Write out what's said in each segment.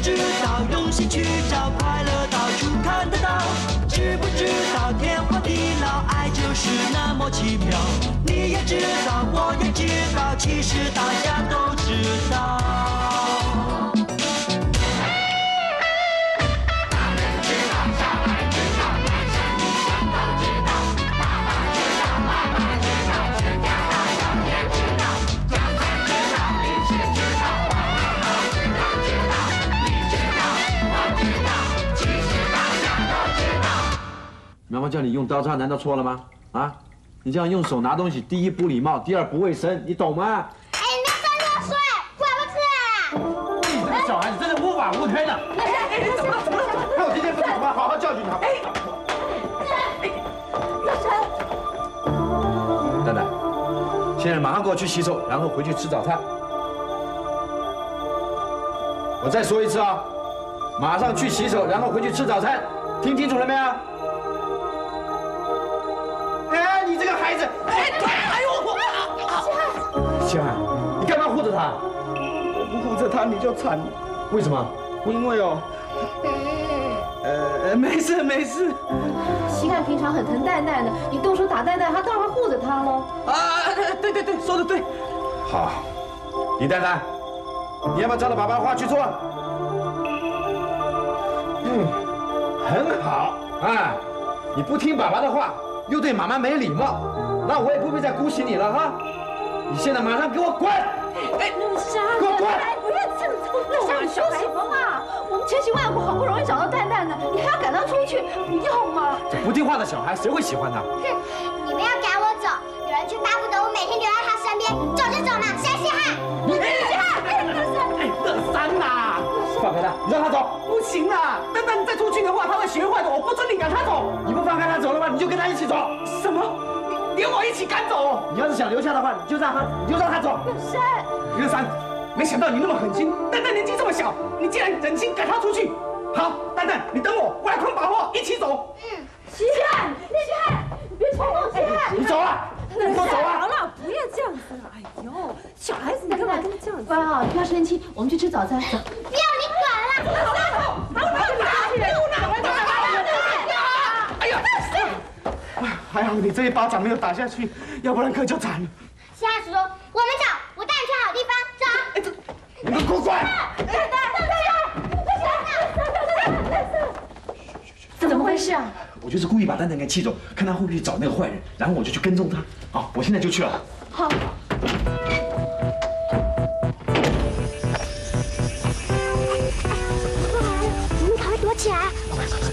知道用心去找，快乐到处看得到？知不知道天荒地老，爱就是那么奇妙？你也知道，我也知道，其实大家都知道。妈妈叫你用刀叉，难道错了吗？啊，你这样用手拿东西，第一不礼貌，第二不卫生，你懂吗？哎，你不要乱说，管不吃啊！你这个小孩子真的无法无天的。哎，怎么了？怎么了？看我今天不是好好教训他。哎，现在马上给我去洗手，然后回去吃早餐。我再说一次啊，马上去洗手，然后回去吃早餐，听清楚了没有？孩子！哎，哎呦我，希汉，你干嘛护着他？我不护着他你就惨了。为什么？因为哦，呃，没事没事。西汉平常很疼蛋蛋的，你动手打蛋蛋，他当然会护着他喽。啊，对对对，说的对。好，李蛋蛋，你要不要照着爸爸的话去做？嗯，很好啊！你不听爸爸的话，又对妈妈没礼貌，那我也不必再姑息你了哈！你现在马上给我滚！哎，陆莎，给我滚！不要这样子，陆莎，你说什么嘛？我们千辛万苦好不容易找到蛋蛋的，你还要赶他出去，不要吗？这不听话的小孩，谁会喜欢他？哼，你们要赶我走，有人却巴不得我每天留在他身边，走就走嘛，谁稀罕？你稀罕！哎，乐山呐，放开他，你让他走。不行啊！蛋蛋再出去的话，他会学坏的。我不准你赶他走。你不放开他走的话，你就跟他一起走。什么？连我一起赶走？你要是想留下的话，你就让他，你就让他走。乐山，乐山，没想到你那么狠心。丹丹年纪这么小，你竟然忍心赶他出去。好，丹丹，你等我，我来捆把货，一起走。嗯，齐汉，你别冲动，西汉。你走啊！你给我走啊！好了，不要这样子了。哎呦，小孩子，你干嘛？跟他这样子？乖啊，不要生气，我们去吃早餐。走。不要你管了，好了，好了，哎呀，还好你这一巴掌没有打下去，要不然可就惨了。夏叔叔，我们走，我带你去好地方，走。哎，你们给我滚！怎么回事啊？我就是故意把丹丹给气走，看他会不会去找那个坏人，然后我就去跟踪他。好，我现在就去了。好。你们赶快躲起来。哎，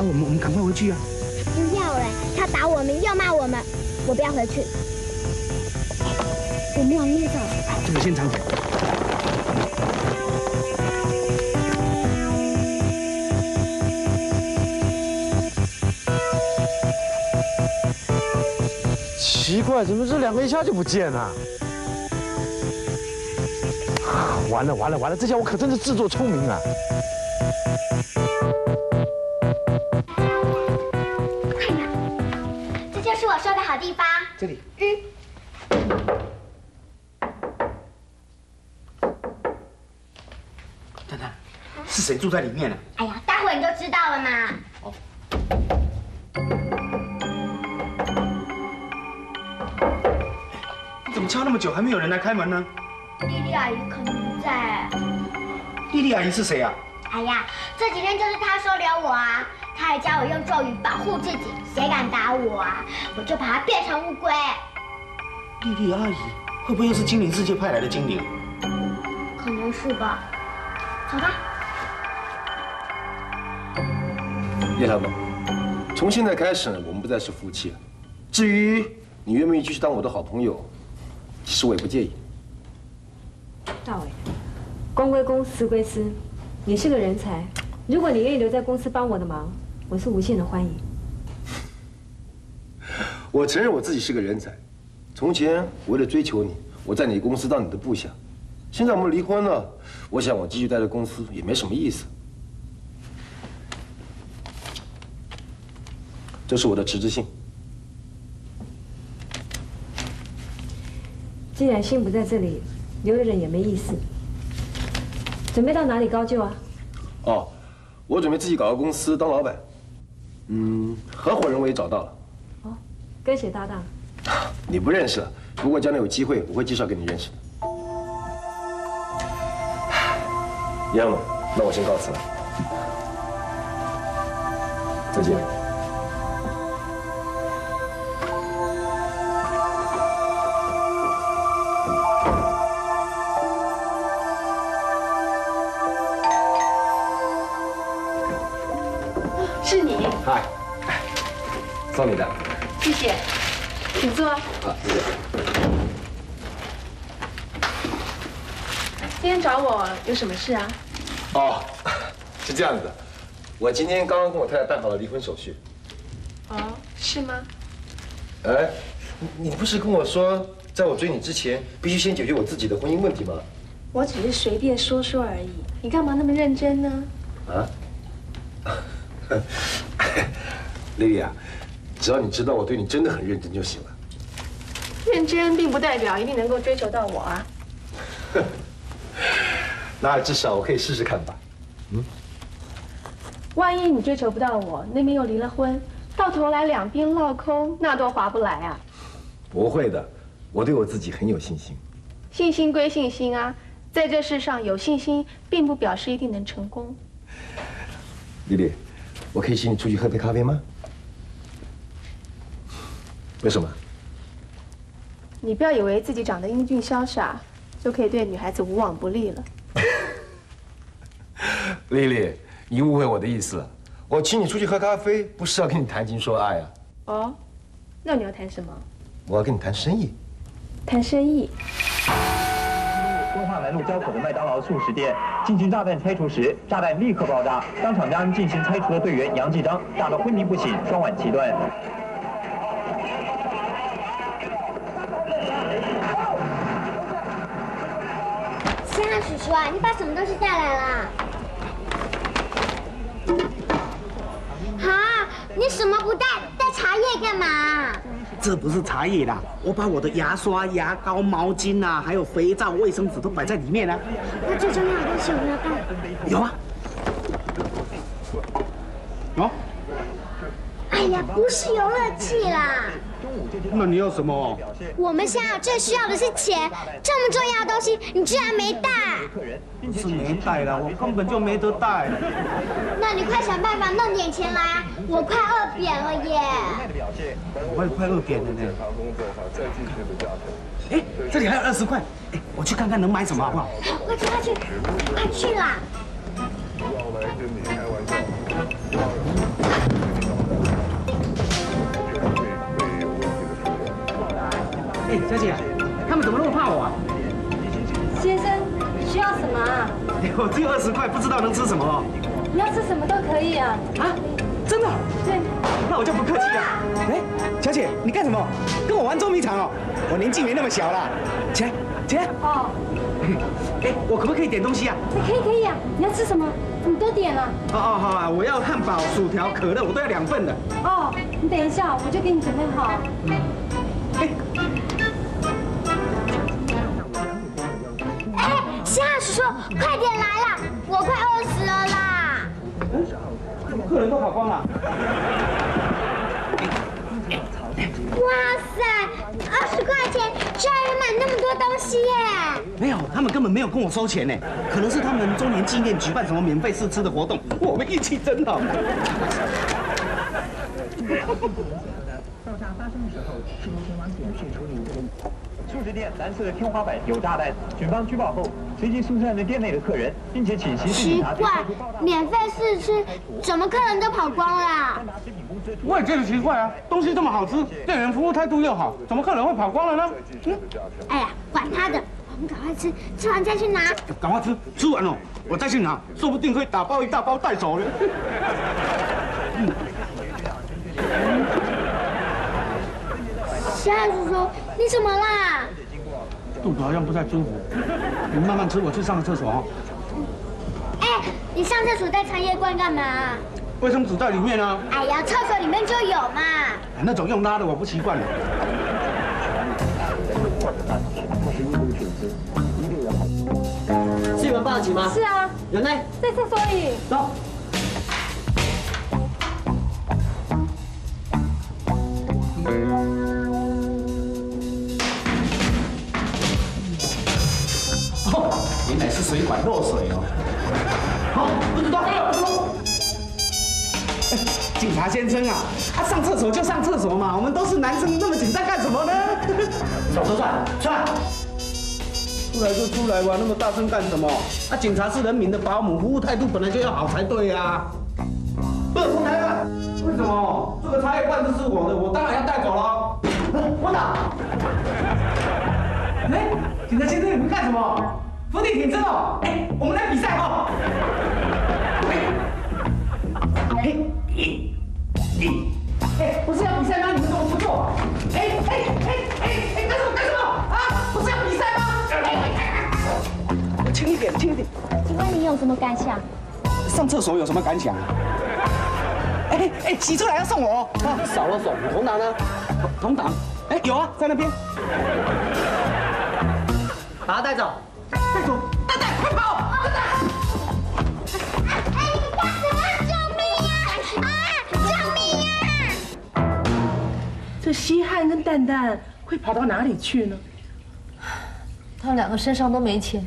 找我们，我们赶快回去啊！不要了，他打我们又骂我们，我不要回去。我们往那走。好，这个现场走。奇怪，怎么这两个一下就不见了？完了完了完了，这下我可真是自作聪明啊！这就是我说的好地方。这里。嗯。丹丹，是谁住在里面呢？哎呀，待会你就知道了嘛。你怎么敲那么久还没有人来开门呢？丽丽阿姨可能不在。丽丽阿姨是谁啊？哎呀，这几天就是她收留我啊，她还教我用咒语保护自己，谁敢打我啊，我就把他变成乌龟。丽丽阿姨会不会又是精灵世界派来的精灵？可能是吧。走吧。叶他们，从现在开始，我们不再是夫妻了。至于你愿不愿意继续当我的好朋友，其实我也不介意。大伟，公归公，私归私，你是个人才。如果你愿意留在公司帮我的忙，我是无限的欢迎。我承认我自己是个人才。从前为了追求你，我在你公司当你的部下。现在我们离婚了，我想我继续待在公司也没什么意思。这是我的辞职信。既然心不在这里，留着人也没意思。准备到哪里高就啊？哦，我准备自己搞个公司当老板。嗯，合伙人我也找到了。哦，跟谁搭档？你不认识了，不过将来有机会我会介绍给你认识的。一样了，那我先告辞了，再见。今天找我有什么事啊？哦，是这样子的，我今天刚刚跟我太太办好了离婚手续。哦，是吗？哎，你你不是跟我说，在我追你之前，必须先解决我自己的婚姻问题吗？我只是随便说说而已，你干嘛那么认真呢？啊？丽丽啊，只要你知道我对你真的很认真就行了。认真并不代表一定能够追求到我啊。那至少我可以试试看吧。嗯万一你追求不到我，那边又离了婚，到头来两边落空，那多划不来啊！不会的，我对我自己很有信心。信心归信心啊，在这世上有信心，并不表示一定能成功。丽丽，我可以请你出去喝杯咖啡吗？为什么？你不要以为自己长得英俊潇洒，就可以对女孩子无往不利了。丽丽，你误会我的意思了。我请你出去喝咖啡，不是要跟你谈情说爱啊，哦，那你要谈什么？我要跟你谈生意。谈生意。敦化南路交口的麦当劳素食店进行炸弹拆除时，炸弹立刻爆炸，当场将进行拆除的队员杨继章炸得昏迷不醒，双腕齐断。叔叔啊，你把什么东西带来了？啊，你什么不带？带茶叶干嘛？这不是茶叶啦，我把我的牙刷、牙膏、毛巾啊，还有肥皂、卫生纸都摆在里面了。那最重要的东西有没有带？有啊。哦，哎呀，不是游乐器啦，那你要什么？我们现在最需要的是钱，这么重要的东西你居然没带，不是没带啦，我根本就没得带。那你快想办法弄点钱来啊！我快饿扁了耶！我也快饿扁了呢。哎，这里还有二十块，哎，我去看看能买什么好不好？快去快去快去啦！哎，小姐，他们怎么那么怕我啊？先生，需要什么啊？哎我只有二十块，不知道能吃什么哦。你要吃什么都可以啊。啊，真的？对，那我就不客气了。哎，小姐，你干什么？跟我玩捉迷藏哦？我年纪没那么小啦。起来，起来。哦，哎，我可不可以点东西啊？可以可以啊。你要吃什么？你都点了。哦哦好啊，我要汉堡、薯条、可乐，我都要两份的。哦，你等一下，我就给你准备好。哎，夏叔叔，快点来啦！我我快饿死了啦！客人都跑光了。哇塞，二十块钱居然有买那么多东西耶！没有，他们根本没有跟我收钱呢，可能是他们周年纪念举办什么免费试吃的活动，我们运气真好。爆炸发生的时候，是否前往检视处理这个？素食店蓝色的天花板有炸弹，警方举报后，随即疏散了店内的客人，并且请刑事奇警察奇怪免费试吃，怎么客人都跑光了？我也觉得奇怪啊，东西这么好吃，店员服务态度又好，怎么客人会跑光了呢？嗯，哎呀，管他的，我们赶快吃，吃完再去拿。赶快吃，吃完了我再去拿，说不定可以打包一大包带走呢。嗯夏叔叔，你怎么啦？肚子好像不太舒服，你们慢慢吃，我去上个厕所哦。哎，你上厕所带茶叶罐干嘛？卫生纸在里面啊、哎呀，厕所里面就有嘛。那种用拉的我不习惯了。是你们报的警吗？是啊，人呢？在厕所里。走。哦，原来是水管漏水哦。好，不知道。哎警察先生啊，啊上厕所就上厕所嘛，我们都是男生，那么紧张干什么呢？手说算算。出来就出来吧，那么大声干什么？啊，警察是人民的保姆，服务态度本来就要好才对呀、不能送茶叶罐，为什么？这个茶叶罐子是我的，我当然要带走了。我打。哎，警察先生，你们干什么？伏地挺身哦！哎，我们来比赛哦。哎，一，一，哎，不是要比赛吗？你们怎么不做？哎哎哎哎哎，干什么干什么？啊，不是要比赛吗？轻一点，轻一点。请问你有什么感想？上厕所有什么感想啊？哎哎，洗出来要送我哦！啊，少了手，同党呢？同党？哎，有啊，在那边。把他带走。带走，蛋蛋，快跑！蛋蛋。哎，你干什么？救命呀！啊，救命呀！这西汉跟蛋蛋会跑到哪里去呢？他们两个身上都没钱，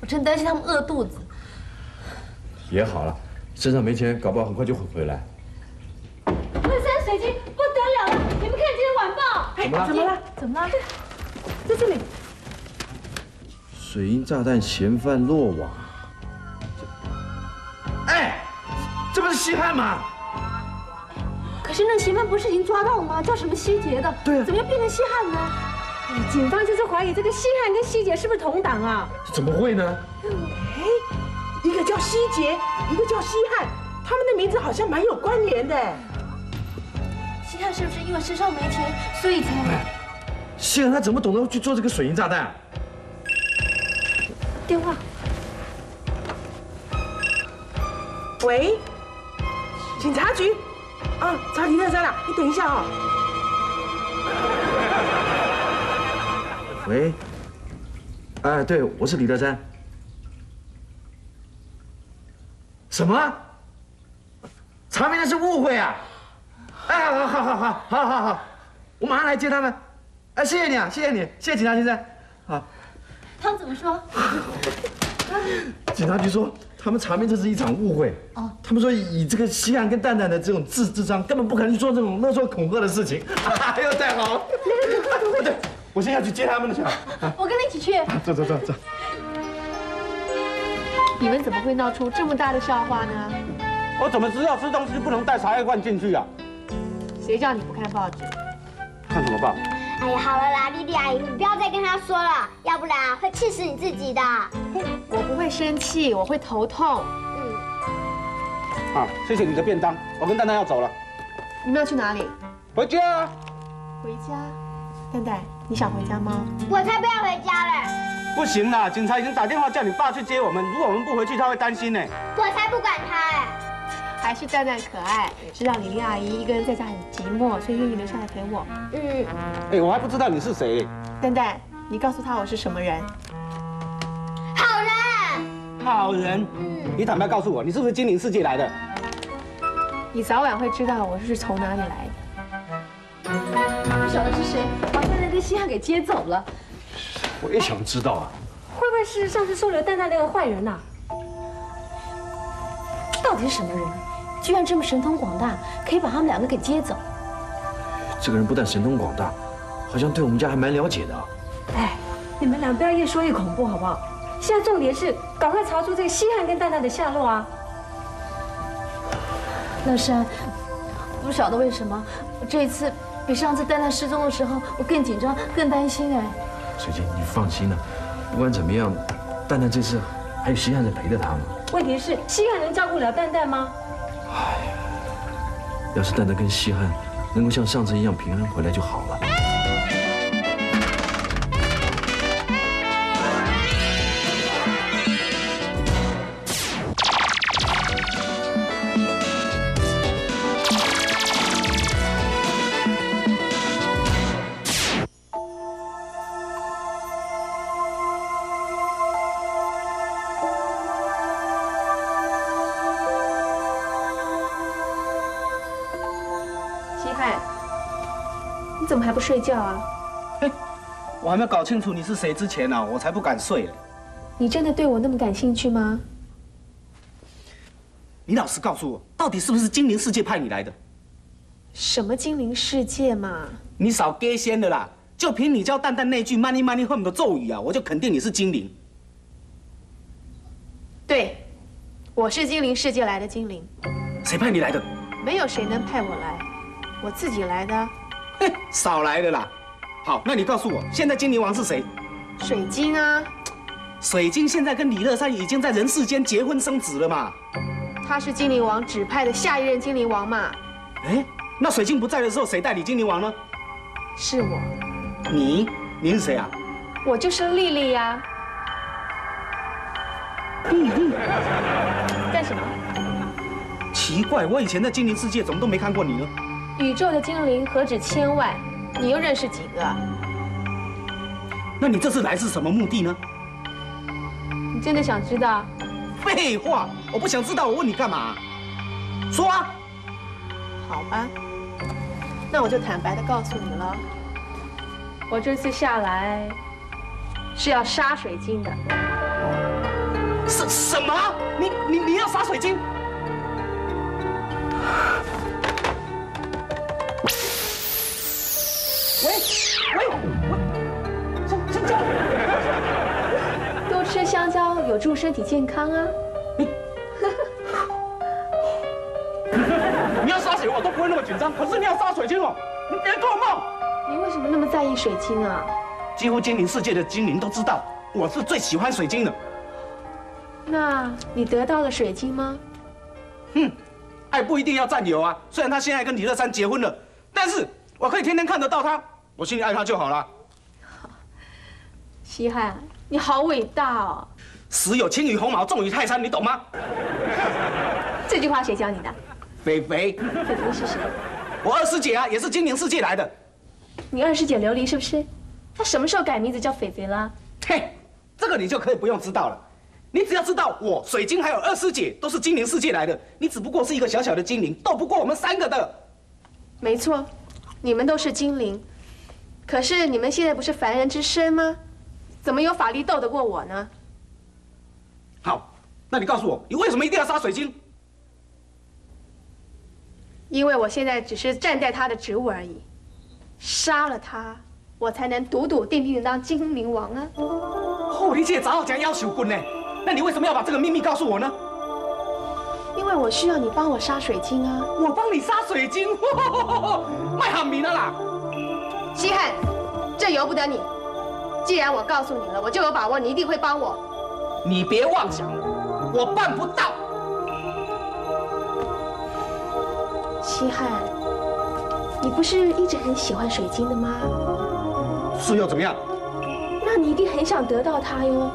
我真担心他们饿肚子。也好了，身上没钱，搞不好很快就会回来。昆山水晶不得了了！你们看今天晚报，怎么了怎么了？怎么了？在这里。水银炸弹嫌犯落网。哎，这不是西汉吗？可是那嫌犯不是已经抓到了吗？叫什么希杰的？对啊怎么又变成西汉呢？警方就是怀疑这个西汉跟西杰是不是同党啊？怎么会呢？哎，一个叫西杰，一个叫西汉，他们的名字好像蛮有关联的。西汉是不是因为身上没钱，所以才？西汉他怎么懂得去做这个水银炸弹？电话，喂，警察局，啊，查李特山了，你等一下啊、喂，哎，对，我是李德山。什么？查明的是误会啊！哎，好好好好好好好，我马上来接他们。哎，谢谢你啊，谢谢你，谢谢警察先生。好，他们怎么说？警察局说他们查明这是一场误会。哦，他们说以这个西汉跟蛋蛋的这种智智商，根本不可能去做这种勒索恐吓的事情。哎呦，太好了！不对，我现在去接他们的去。我跟你一起去。走走走走。你们怎么会闹出这么大的笑话呢？我怎么知道吃东西不能带茶叶罐进去啊？谁叫你不看报纸？看什么报？哎呀，好了啦，莉莉阿姨，你不要再跟他说了，气死你自己的。我不会生气，我会头痛。嗯，啊，谢谢你的便当，我跟蛋蛋要走了，你们要去哪里？回家啊。回家。蛋蛋，你想回家吗？我才不要回家嘞！不行啦，警察已经打电话叫你爸去接我们，如果我们不回去，他会担心呢。我才不管他哎！还是蛋蛋可爱，知道李丽阿姨一个人在家很寂寞，所以愿意留下来陪我。嗯，哎，我还不知道你是谁。蛋蛋，你告诉他我是什么人，好人。你坦白告诉我，你是不是精灵世界来的？你早晚会知道我是从哪里来的。不晓得是谁把蛋蛋跟西汉给接走了，我也想知道啊。会不会是上次收留蛋蛋那个坏人呐？到底是什么人？居然这么神通广大，可以把他们两个给接走？这个人不但神通广大，好像对我们家还蛮了解的。哎，你们俩不要越说越恐怖好不好？现在重点是赶快查出这个西汉跟蛋蛋的下落啊！乐山，不晓得为什么，我这一次比上次蛋蛋失踪的时候，我更紧张、更担心哎。水晶，你放心了，不管怎么样，蛋蛋这次还有西汉在陪着他呢。问题是西汉能照顾了蛋蛋吗？哎呀，要是蛋蛋跟西汉能够像上次一样平安回来就好了。觉啊？嘿，我还没搞清楚你是谁之前呢，我才不敢睡呢。你真的对我那么感兴趣吗？你老实告诉我，到底是不是精灵世界派你来的？什么精灵世界嘛？你少给先的啦！就凭你教蛋蛋那句 “money money home” 的咒语啊，我就肯定你是精灵。对，我是精灵世界来的精灵。谁派你来的？没有谁能派我来，我自己来的。少来了啦！好，那你告诉我，现在精灵王是谁？水晶啊！水晶现在跟李乐山已经在人世间结婚生子了嘛？他是精灵王指派的下一任精灵王嘛？哎，那水晶不在的时候，谁代理精灵王呢？是我。你？你是谁啊？我就是丽丽呀。丽丽？干什么？奇怪，我以前在精灵世界怎么都没看过你呢？宇宙的精灵何止千万，你又认识几个？那你这次来是什么目的呢？你真的想知道？废话，我不想知道，我问你干嘛？说啊！好吧，那我就坦白的告诉你了，我这次下来是要杀水晶的。什什么？你你你要杀水晶？喂喂喂，香香蕉，多吃香蕉有助身体健康啊！你，你要杀谁我都不会那么紧张，可是你要杀水晶哦，你别做梦！你为什么那么在意水晶啊？几乎精灵世界的精灵都知道，我是最喜欢水晶的。那你得到了水晶吗？哼，爱不一定要占有啊。虽然他现在跟李乐山结婚了，但是我可以天天看得到他。我心里爱他就好了。西汉，你好伟大哦！死有轻于鸿毛，重于泰山，你懂吗？这句话谁教你的？肥肥。肥肥是谁？我二师姐啊，也是精灵世界来的。你二师姐琉璃是不是？她什么时候改名字叫肥肥了？嘿，这个你就可以不用知道了。你只要知道我水晶还有二师姐都是精灵世界来的，你只不过是一个小小的精灵，斗不过我们三个的。没错，你们都是精灵。可是你们现在不是凡人之身吗？怎么有法力斗得过我呢？好，那你告诉我，你为什么一定要杀水晶？因为我现在只是站在他的职务而已，杀了他，我才能笃笃定定的当精灵王啊！哦，你这早好讲要求棍呢？那你为什么要把这个秘密告诉我呢？因为我需要你帮我杀水晶啊！我帮你杀水晶，卖好名了啦！西汉，这由不得你。既然我告诉你了，我就有把握你一定会帮我。你别妄想了，我办不到。西汉，你不是一直很喜欢水晶的吗？是又怎么样？那你一定很想得到它哟。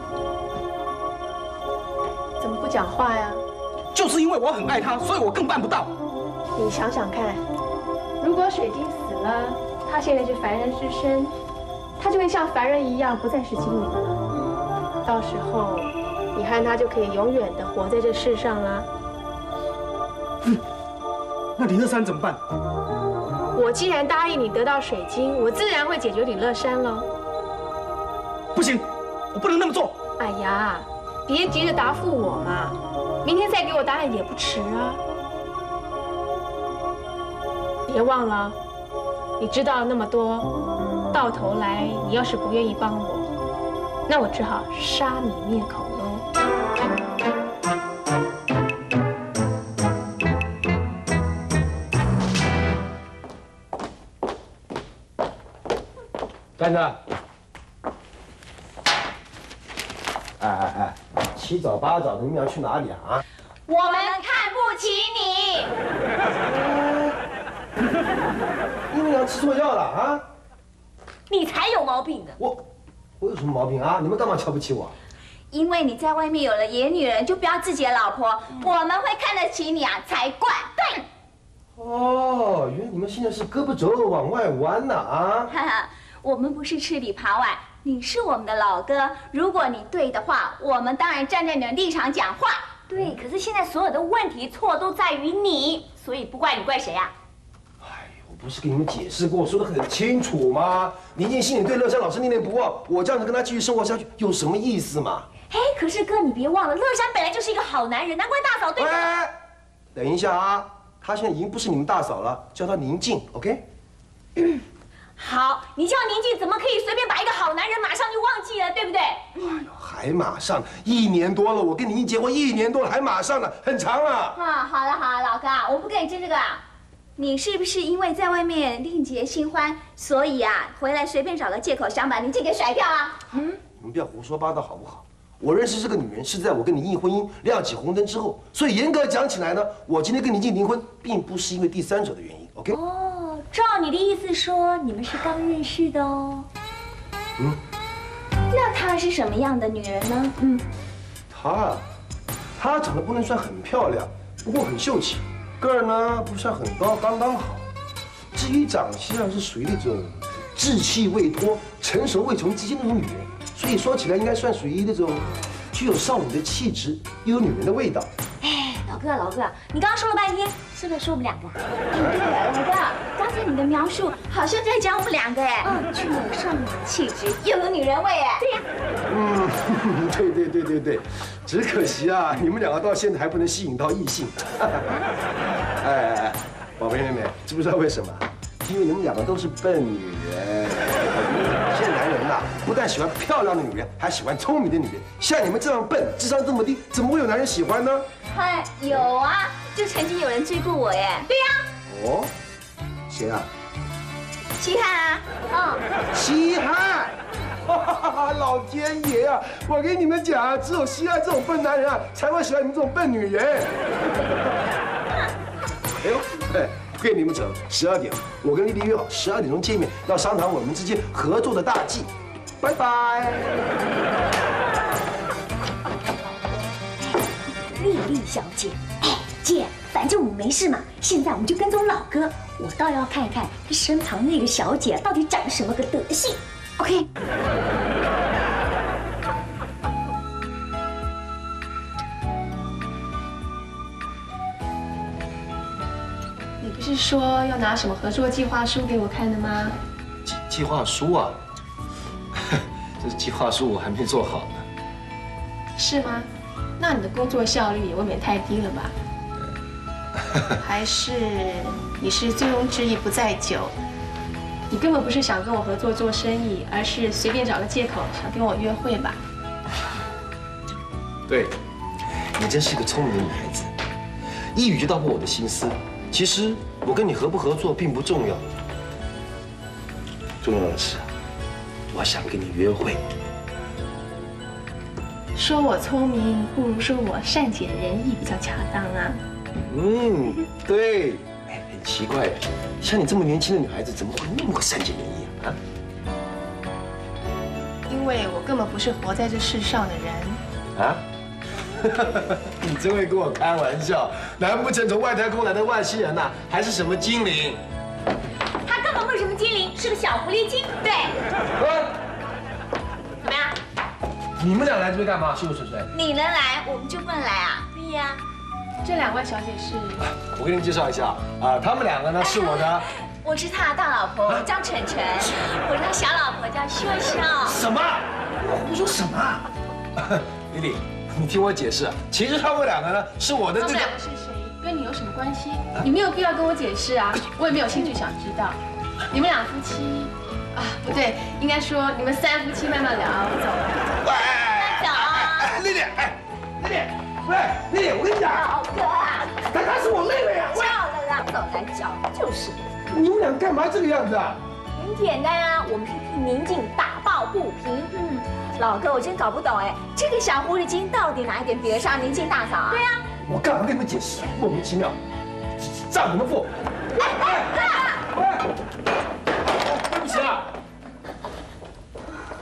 怎么不讲话呀？就是因为我很爱它，所以我更办不到。你想想看，如果水晶死了。他现在是凡人之身，他就会像凡人一样，不再是精灵了。到时候，你和他就可以永远的活在这世上啦。那李乐山怎么办？我既然答应你得到水晶，我自然会解决李乐山喽。不行，我不能那么做。哎呀，别急着答复我嘛，明天再给我答案也不迟啊。别忘了，你知道那么多，到头来你要是不愿意帮我，那我只好杀你灭口喽。站着！哎哎哎，七早八早的，你们要去哪里啊？我们看不起你。你们俩吃错药了啊？你才有毛病呢！我我有什么毛病啊？你们干嘛瞧不起我？因为你在外面有了野女人，就不要自己的老婆，我们会看得起你啊，才怪！对。哦，原来你们现在是胳膊肘往外弯呢啊！哈哈，我们不是吃里扒外，你是我们的老哥，如果你对的话，我们当然站在你的立场讲话。对，可是现在所有的问题错都在于你，所以不怪你，怪谁啊？我不是给你们解释过，说的很清楚吗？宁静心里对乐山老师念念不忘，我这样子跟他继续生活下去有什么意思嘛？哎，可是哥，你别忘了，乐山本来就是一个好男人，难怪大嫂对他。哎，等一下啊，他现在已经不是你们大嫂了，叫他宁静，OK？好，你叫宁静，怎么可以随便把一个好男人马上就忘记了，对不对？哎呦还马上，一年多了，我跟宁静结婚一年多了，还马上呢，很长啊。啊，好了好了，老哥啊，我不跟你争这个啊。你是不是因为在外面另结新欢，所以啊，回来随便找个借口想把宁静给甩掉啊？嗯，你们不要胡说八道好不好？我认识这个女人是在我跟宁静婚姻亮起红灯之后，所以严格讲起来呢，我今天跟宁静离婚，并不是因为第三者的原因，OK？哦，照你的意思说，你们是刚认识的哦。嗯，那她是什么样的女人呢？嗯，她啊，她长得不能算很漂亮，不过很秀气，个儿呢不算很高，刚刚好。至于长相是属于那种稚气未脱、成熟未成之间那种女人，所以说起来应该算属于那种具有少女的气质，又有女人的味道。哎，老哥老哥，你刚刚说了半天，是不是说我们两个？嗯，对了，老哥，刚才你的描述好像在讲我们两个哎，嗯，具有少女的气质，又有女人味哎。对呀。嗯，对对对对对，只可惜啊，你们两个到现在还不能吸引到异性。哎哎哎，宝贝妹妹，知不知道为什么？因为你们两个都是笨女人。不但喜欢漂亮的女人，还喜欢聪明的女人。像你们这样笨，智商这么低，怎么会有男人喜欢呢？嗨，有啊，就曾经有人追过我耶。对呀。哦，谁啊？稀罕啊。嗯。稀罕。老天爷啊！我跟你们讲啊，只有稀罕这种笨男人啊，才会喜欢你们这种笨女人。哎呦，哎，不跟你们扯，十二点，我跟丽丽约好十二点钟见面，要商谈我们之间合作的大计。拜拜。丽丽小姐，哎，姐，反正我们没事嘛，现在我们就跟踪老哥，我倒要看看他深藏那个小姐到底长什么个德性。OK。你不是说要拿什么合作计划书给我看的吗？计计划书啊，这计划书我还没做好呢。是吗？那你的工作效率也未免太低了吧？还是你是醉翁之意不在酒？你根本不是想跟我合作做生意，而是随便找个借口想跟我约会吧？对，你真是个聪明的女孩子，一语就道破我的心思。其实我跟你合不合作并不重要，重要的是，我想跟你约会。说我聪明，不如说我善解人意比较恰当啊。嗯，对。哎，很奇怪，像你这么年轻的女孩子，怎么会那么善解人意啊？因为我根本不是活在这世上的人。啊？你真会跟我开玩笑，难不成从外太空来的外星人呐？还是什么精灵？他根本不是什么精灵，是个小狐狸精。对。你们俩来这边干嘛？秀水水，你能来，我们就不能来啊？对呀。这两位小姐是？我给你们介绍一下啊，他们两个呢 是我的。我是他的大老婆，我叫晨晨，我是他小老婆，叫秀秀。什么？胡说什么？丽丽，你听我解释，其实他们两个呢是我的。他们两个是谁？跟你有什么关系？你没有必要跟我解释啊，我也没有兴趣想知道。你们俩夫妻啊，不对，应该说你们三夫妻慢慢聊，我走了。喂，走啊！丽丽，哎，丽丽，喂，丽丽，我跟你讲，老哥啊，她她是我妹妹啊，叫了啦，走来叫，就是。你们俩干嘛这个样子啊？很简单啊，我们是替宁静打抱不平。嗯，老哥，我真搞不懂哎，这个小狐狸精到底哪一点比得上宁静大嫂啊？对啊，我干嘛跟你们解释？莫名其妙，账你们付。哎哎哎！对不起啊。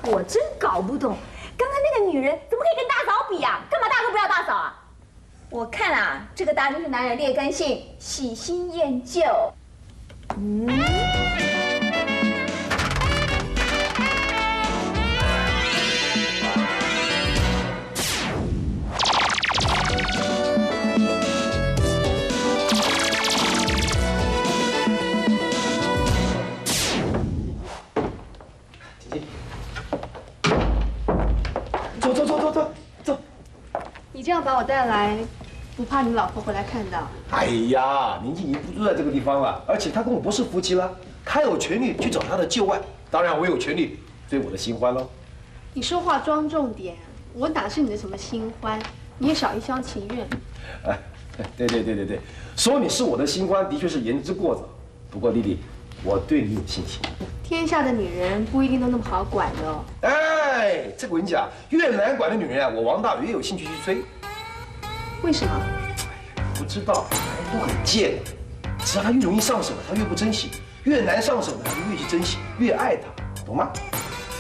我真搞不懂，刚刚那个女人怎么可以跟大嫂比啊？干嘛大哥不要大嫂啊？我看啊，这个大就是男人劣根性，喜新厌旧。嗯。走走走。你这样把我带来。不怕你老婆回来看到？哎呀，宁静已经不住在这个地方了，而且她跟我不是夫妻了，她有权利去找她的旧爱，当然我有权利追我的新欢喽。你说话庄重点，我哪是你的什么新欢？你也少一厢情愿。哎，对对对对对，说你是我的新欢的确是言之过早，不过丽丽，我对你有信心。天下的女人不一定都那么好管的。哎，这个我跟你讲，越难管的女人啊，我王大越有兴趣去追。为什么？不知道，人都很贱。只要他越容易上手，他越不珍惜；越难上手，他就越去珍惜，越爱他，懂吗？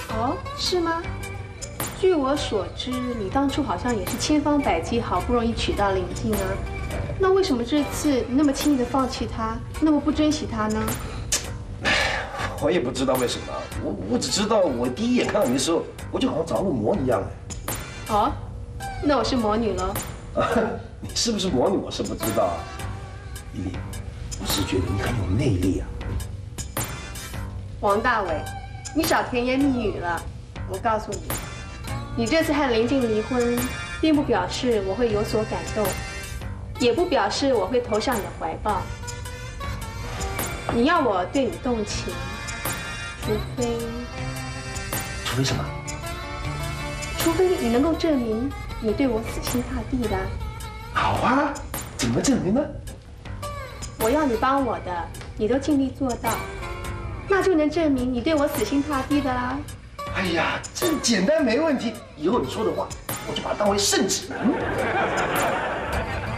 哦，是吗？据我所知，你当初好像也是千方百计，好不容易娶到林静啊。那为什么这次你那么轻易的放弃他，那么不珍惜他呢？我也不知道为什么。我我只知道，我第一眼看到你的时候，我就好像着了魔一样。哦，那我是魔女了。你是不是魔女？我是不知道啊，丽丽，我是觉得你很有魅力啊。王大伟，你少甜言蜜语了。我告诉你，你这次和林静离婚，并不表示我会有所感动，也不表示我会投向你的怀抱。你要我对你动情，除非……除非什么？除非你能够证明。你对我死心塌地的，好啊，怎么证明呢？我要你帮我的，你都尽力做到，那就能证明你对我死心塌地的啦。哎呀，这简单没问题，以后你说的话，我就把它当为圣旨。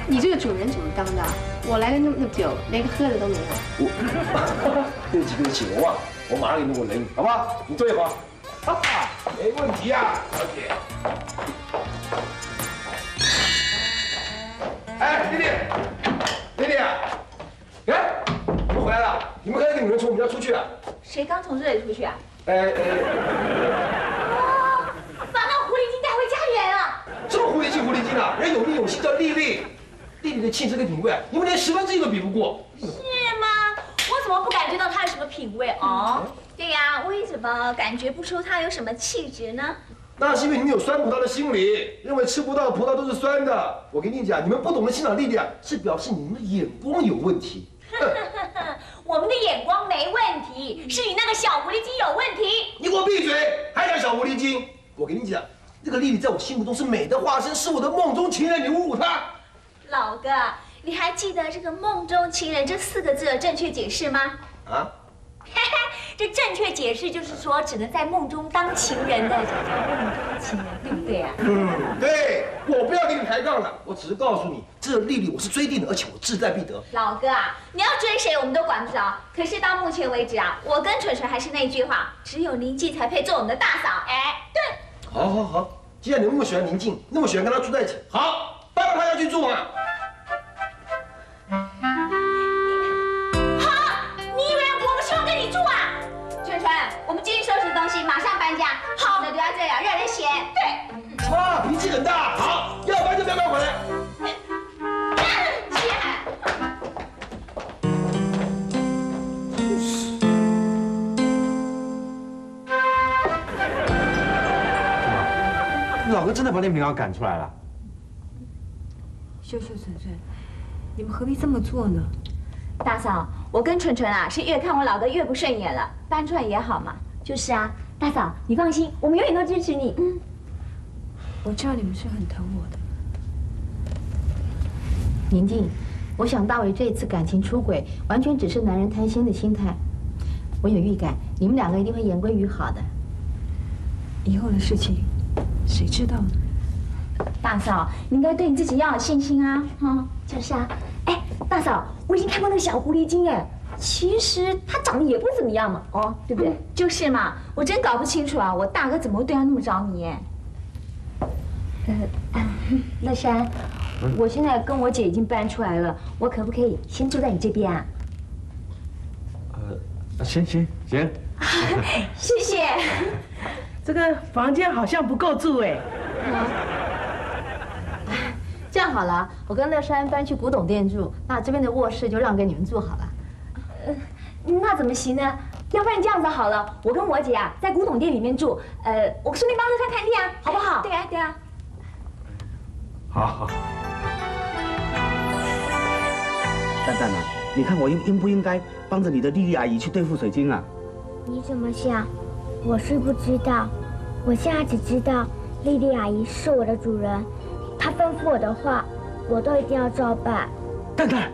你这个主人怎么当的？我来了那么久，连个喝的都没有。我，对不起对不起，我忘了，我马上给你滚人，好吧？你坐一会儿。哈哈，没问题啊，小姐。哎，丽丽，丽丽，哎，你们回来了？你们看那个女人从我们家出去啊？谁刚从这里出去啊？哎哎，把那狐狸精带回家里来了。什么狐狸精？狐狸精啊！人有名有姓叫丽丽，丽丽的气质跟品味，你们连十分之一都比不过。是吗？我怎么不感觉到她品味哦？对呀，为什么感觉不出她有什么气质呢？那是因为你们有酸葡萄的心理，认为吃不到的葡萄都是酸的。我跟你讲，你们不懂得欣赏丽丽啊，是表示你们的眼光有问题。我们的眼光没问题，是你那个小狐狸精有问题。你给我闭嘴！还讲小狐狸精？我跟你讲，这个丽丽在我心目中是美的化身，是我的梦中情人。你侮辱她，老哥，你还记得这个“梦中情人”这四个字的正确解释吗？啊？这正确解释就是说，只能在梦中当情人的叫做梦中情人，对不对啊？嗯，对。我不要跟你抬杠了，我只是告诉你，这丽丽我是追定的，而且我志在必得。老哥啊，你要追谁我们都管不着。可是到目前为止啊，我跟纯纯还是那句话，只有宁静才配做我们的大嫂。哎，对。好，好，好。既然你那么喜欢宁静，那么喜欢跟她住在一起，好，搬到她家去住嘛。马上搬家，好的都要这样让人嫌。对，妈脾气很大，好，要搬就不要搬回来。老哥真的把那名儿赶出来了。秀秀、纯纯，你们何必这么做呢？大嫂，我跟纯纯啊，是越看我老哥越不顺眼了，搬出来也好嘛。就是啊，大嫂，你放心，我们永远都支持你。嗯，我知道你们是很疼我的。宁静，我想大伟这次感情出轨，完全只是男人贪心的心态。我有预感，你们两个一定会言归于好的。以后的事情，谁知道呢？大嫂，你应该对你自己要有信心啊！哈，就是啊。哎，大嫂，我已经看过那个小狐狸精哎，其实他长得也不怎么样嘛，哦，对不对？就是嘛，我真搞不清楚啊，我大哥怎么会对他那么着迷？呃，乐山，我现在跟我姐已经搬出来了，我可不可以先住在你这边啊？呃，行行行，谢谢。这个房间好像不够住哎。这样好了，我跟乐山搬去古董店住，那这边的卧室就让给你们住好了。呃，那怎么行呢？要不然这样子好了，我跟我姐啊在古董店里面住，呃，我顺便帮着她看店啊，好不好？对啊，对啊。好好。蛋蛋啊，你看我应应不应该帮着你的丽丽阿姨去对付水晶啊？你怎么想？我是不知道，我现在只知道丽丽阿姨是我的主人。她吩咐我的话，我都一定要照办。蛋蛋，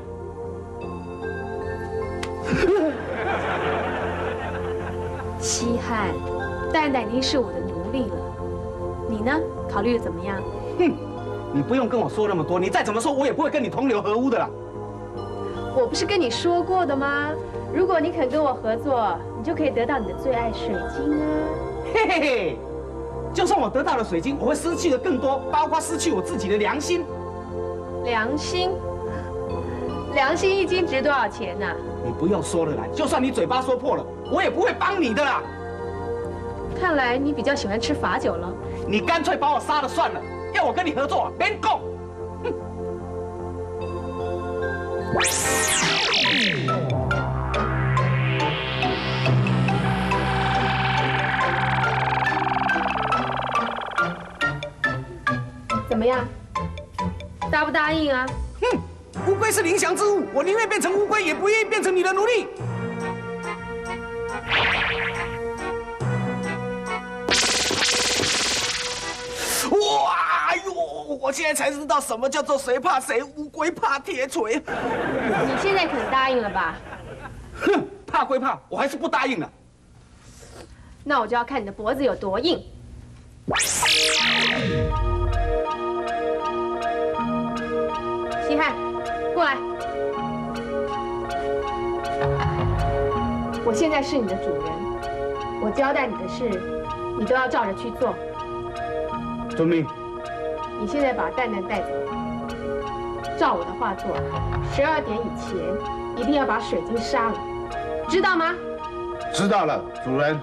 稀罕，蛋蛋已经是我的奴隶了。你呢？考虑的怎么样？哼，你不用跟我说那么多，你再怎么说，我也不会跟你同流合污的啦。我不是跟你说过的吗？如果你肯跟我合作，你就可以得到你的最爱水晶啊。嘿嘿嘿。就算我得到了水晶，我会失去的更多，包括失去我自己的良心。良心？良心一斤值多少钱呢？你不用说了啦，就算你嘴巴说破了，我也不会帮你的啦。看来你比较喜欢吃罚酒了。你干脆把我杀了算了，要我跟你合作，别够。怎么样？答不答应啊？哼，乌龟是灵祥之物，我宁愿变成乌龟，也不愿意变成你的奴隶。哇！哎呦，我现在才知道什么叫做谁怕谁，乌龟怕铁锤。你现在肯答应了吧？哼，怕归怕，我还是不答应了。那我就要看你的脖子有多硬。过来，我现在是你的主人，我交代你的事，你都要照着去做。遵命。你现在把蛋蛋带走，照我的话做，十二点以前一定要把水晶杀了，知道吗？知道了，主人。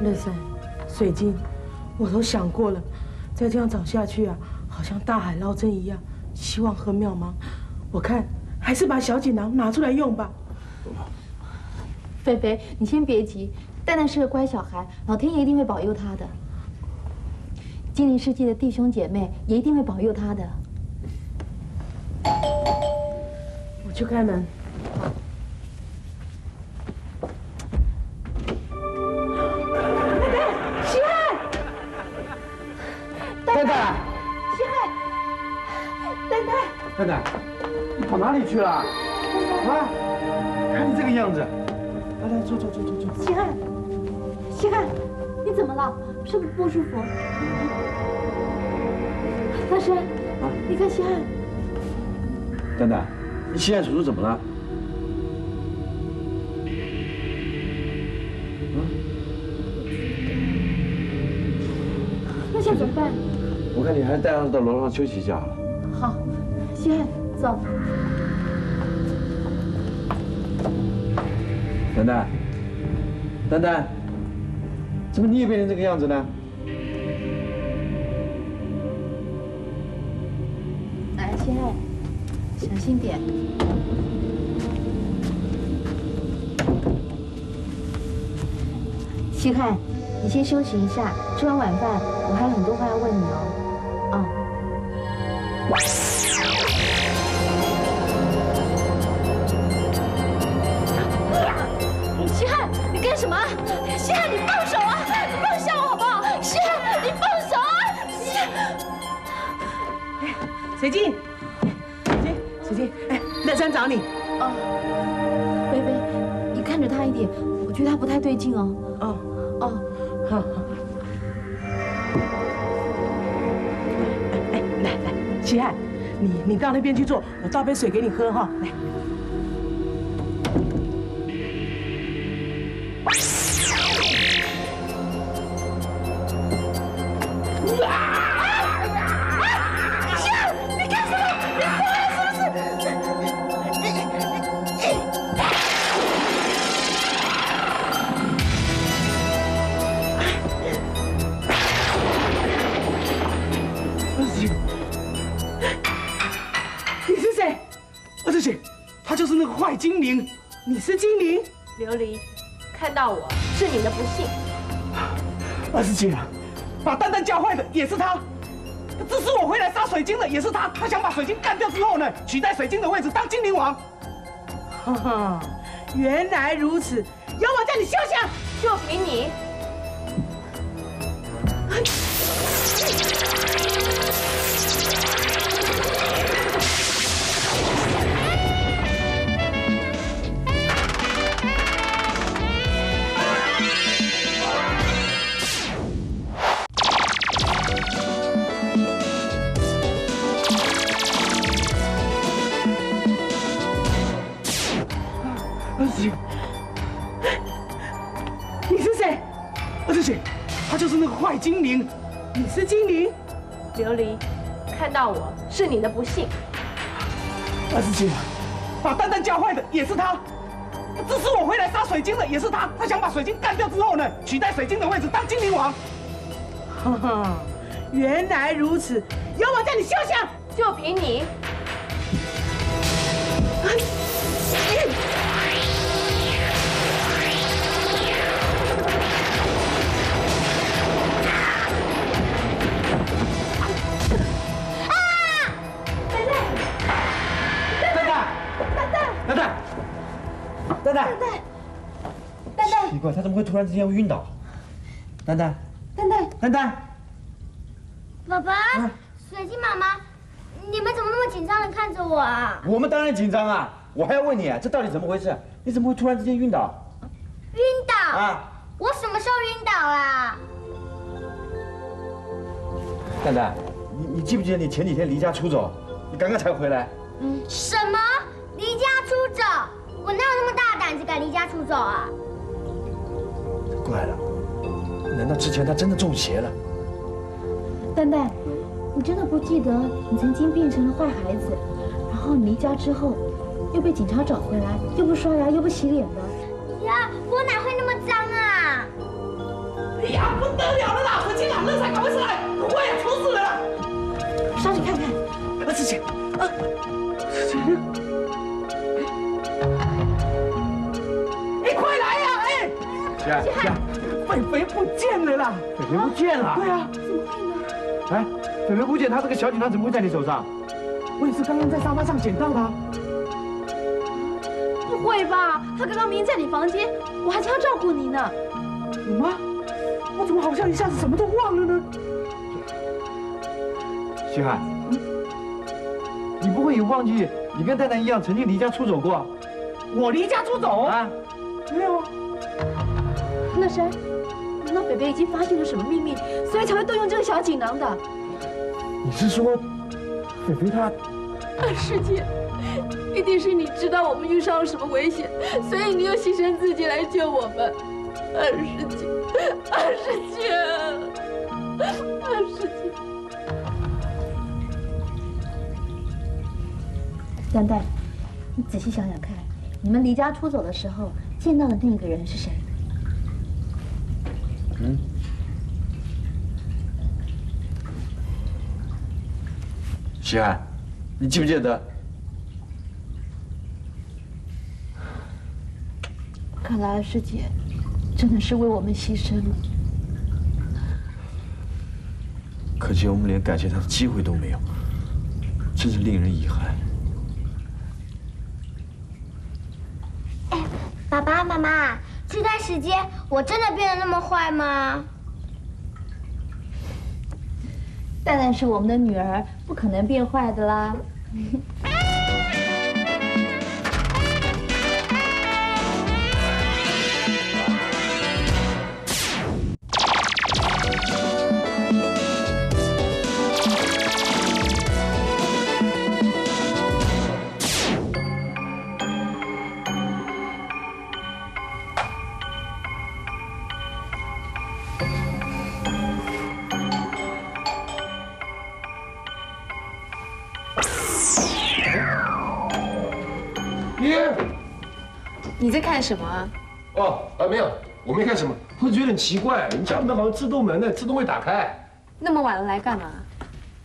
乐山，水晶，我都想过了，再这样找下去啊，好像大海捞针一样，希望很渺茫。我看还是把小锦囊拿出来用吧。菲菲，你先别急，蛋蛋是个乖小孩，老天爷一定会保佑他的。精灵世界的弟兄姐妹也一定会保佑他的。我去开门。样子，来来坐坐坐坐坐。西汉，西汉，你怎么了？是不是不舒服？大师，啊，你看西汉。丹丹，你西汉叔叔怎么了？那现在怎么办？我看你还是带他到楼上休息一下。好。西汉，走。丹丹，丹丹，怎么你也变成这个样子呢？心点。西汉，你先休息一下，吃完晚饭，我还有很多话要问你哦。啊。你干什么？西汉，你放手啊！你放下我好不好？西汉，你放手啊！西水晶，水晶，水晶，哎，乐山找你。哦，菲菲，你看着他一点，我觉得他不太对劲哦。哦，哦，好好。哎，来来，西汉，你你到那边去坐，我倒杯水给你喝哈。来。也是他。他想把水晶干掉之后呢，取代水晶的位置当精灵王。哈哈，原来如此，是你的不幸。二十七，把蛋蛋教坏的也是他，支持我回来杀水晶的也是他。他想把水晶干掉之后呢，取代水晶的位置当精灵王。哈哈，原来如此，有我在你休想！就凭你，奇怪，他怎么会突然之间会晕倒？丹丹，丹丹，丹丹，爸爸，水晶妈妈，你们怎么那么紧张的看着我啊？我们当然紧张啊！我还要问你，这到底怎么回事？你怎么会突然之间晕倒？晕倒啊？我什么时候晕倒啦？蛋蛋，你你记不记得你前几天离家出走？你刚刚才回来。嗯什么？离家出走？我哪有那么大胆子敢离家出走啊？怪了，难道之前他真的中邪了？蛋蛋，你真的不记得你曾经变成了坏孩子，然后你离家之后又被警察找回来，又不刷牙又不洗脸的。呀，我哪会那么脏啊？哎呀，不得了了啦！水晶啊，乐才赶快出来，我也出事了啦！上去看看。二师姐，二师姐，是啊是啊，菲菲不见了啦！菲菲不见了。对啊，怎么会呢哎，菲菲不见，他这个小锦囊怎么会在你手上？我也是刚刚在沙发上捡到的。不会吧？他刚刚明明在你房间，我还叫他照顾你呢。有吗？我怎么好像一下子什么都忘了呢？星汉，你不会也忘记你跟蛋蛋一样曾经离家出走过？我离家出走啊？没有啊。乐山，难道北北已经发现了什么秘密，所以才会动用这个小锦囊的？你是说，北北他？二师姐，一定是你知道我们遇上了什么危险，所以你又牺牲自己来救我们。二师姐，二师姐，二师姐。丹丹，你仔细想想看，你们离家出走的时候见到的那个人是谁？嗯。西安，你记不记得？看来师姐真的是为我们牺牲了。可惜我们连感谢他的机会都没有，真是令人遗憾。哎，爸爸妈妈。这段时间我真的变得那么坏吗？蛋蛋是我们的女儿，不可能变坏的啦。什么啊？哦，啊没有，我没看什么，我是觉得很奇怪，你家门好像自动门呢，自动会打开。那么晚了来干嘛？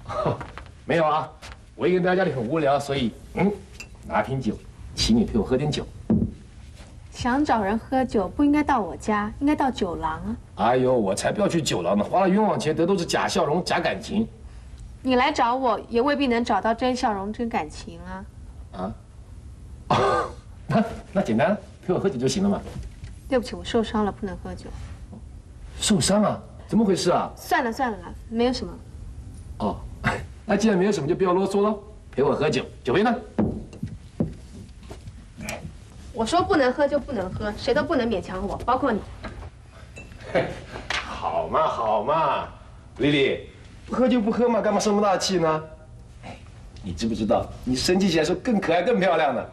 没有啊，我一个人待在家里很无聊，所以嗯，拿瓶酒，请你陪我喝点酒。想找人喝酒不应该到我家，应该到酒廊啊。哎呦，我才不要去酒廊呢，花了冤枉钱，得都是假笑容、假感情。你来找我也未必能找到真笑容、真感情啊。啊？那那简单，陪我喝酒就行了嘛。对不起，我受伤了，不能喝酒。受伤啊？怎么回事啊？算了算了，没有什么。哦，那既然没有什么，就不要啰嗦了，陪我喝酒，酒杯呢？我说不能喝就不能喝，谁都不能勉强我，包括你。好嘛好嘛，丽丽，不喝就不喝嘛，干嘛生那么大气呢？哎，你知不知道，你生气起来时候更可爱、更漂亮呢？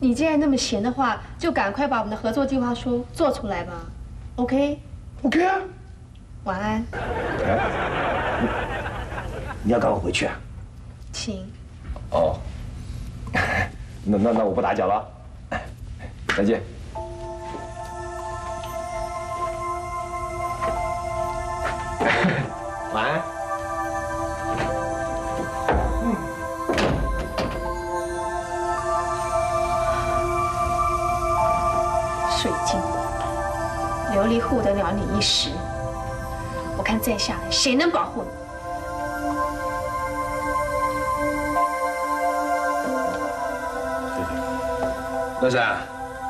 你既然那么闲的话，就赶快把我们的合作计划书做出来吧。OK？OK 啊。晚安。你要赶我回去啊？请。哦。那那那我不打搅了，再见。晚安。水晶，琉璃护得了你一时，我看在下谁能保护你？乐山，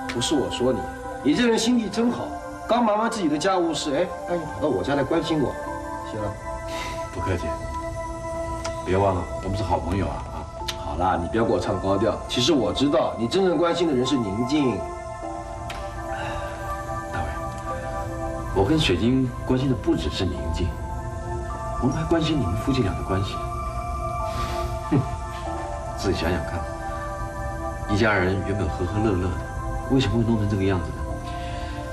不是我说你，你这人心地真好，刚忙完自己的家务事，哎，哎，你跑到我家来关心我，行了。不客气，别忘了我们是好朋友啊啊！好啦，你不要给我唱高调。其实我知道，你真正关心的人是宁静。跟水晶关心的不只是宁静，我们还关心你们夫妻俩的关系。哼，自己想想看，一家人原本和和乐乐的，为什么会弄成这个样子呢？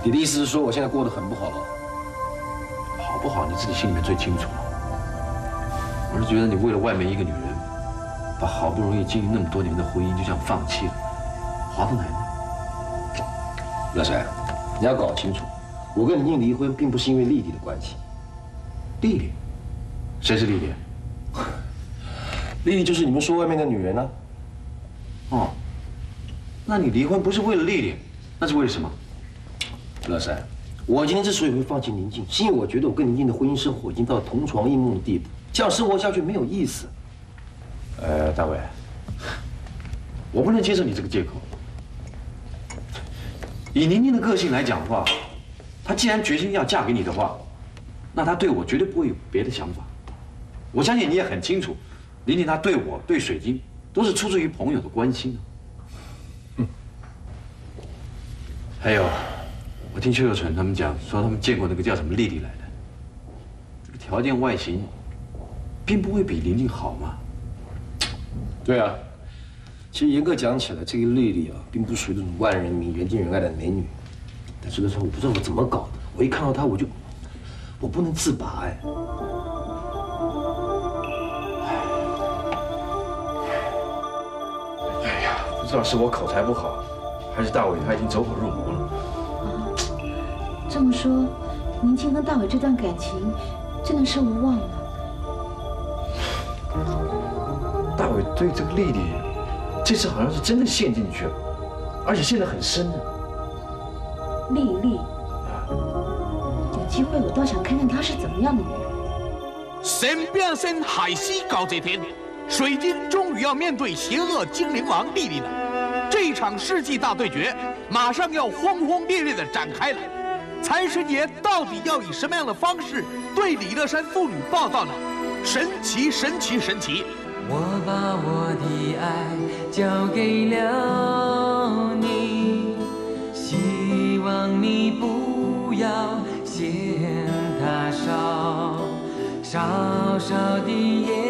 你的意思是说我现在过得很不好了？好不好，你自己心里面最清楚。我是觉得你为了外面一个女人，把好不容易经营那么多年的婚姻就这样放弃了，划得来吗？乐山，你要搞清楚，我跟宁静离婚并不是因为丽丽的关系。丽丽？谁是丽丽？丽丽就是你们说外面的女人呢。哦，那你离婚不是为了丽丽，那是为了什么？乐山，我今天之所以会放弃宁静，是因为我觉得我跟宁静的婚姻生活已经到了同床异梦的地步。这样生活下去没有意思。呃，大伟，我不能接受你这个借口。以宁宁的个性来讲的话，她既然决心要嫁给你的话，那她对我绝对不会有别的想法。我相信你也很清楚，宁宁她对我、对水晶都是出自于朋友的关心。嗯。还有，我听邱有纯他们讲说，他们见过那个叫什么丽丽来的，这个条件外形。并不会比玲玲好嘛？对啊，其实严格讲起来，这个丽丽啊，并不属于那种万人迷、人见人爱的美女。但这个时候，我不知道我怎么搞的，我一看到他，我就我不能自拔哎。哎呀，不知道是我口才不好，还是大伟他已经走火入魔了。这么说，宁静和大伟这段感情真的是无望了。大伟对这个丽丽，这次好像是真的陷进去了，而且陷得很深呢。丽丽，有机会我倒想看看她是怎么样的女人。神变身海西高这天，水晶终于要面对邪恶精灵王丽丽了。这一场世纪大对决马上要轰轰烈烈的展开了。财神爷到底要以什么样的方式对李乐山父女报道呢？神奇，神奇，神奇！我把我的爱交给了小小的夜。